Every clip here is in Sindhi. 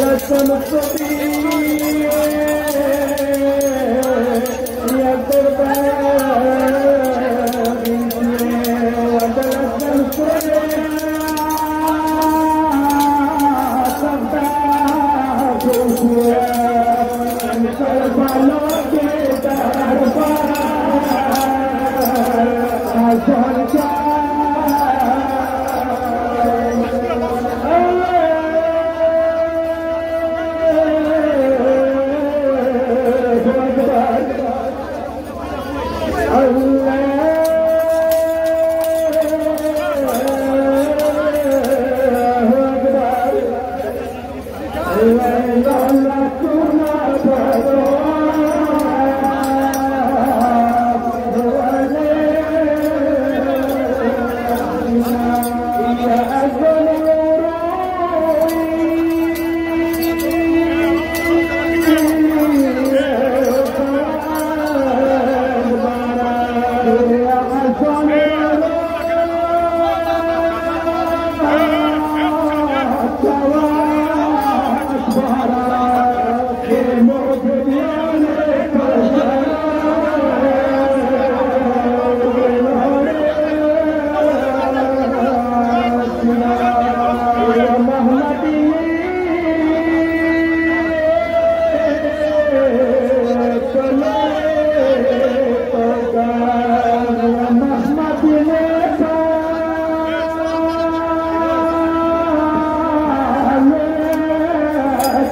Alla sono famiglia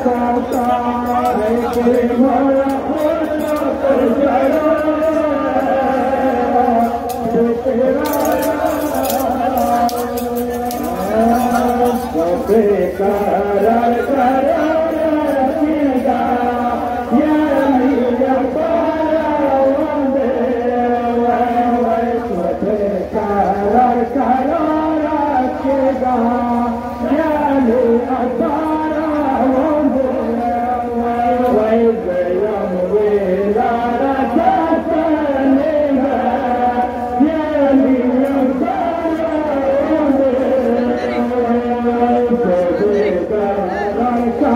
ڪرا کي Oh, God.